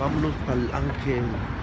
Vámonos para el ángel.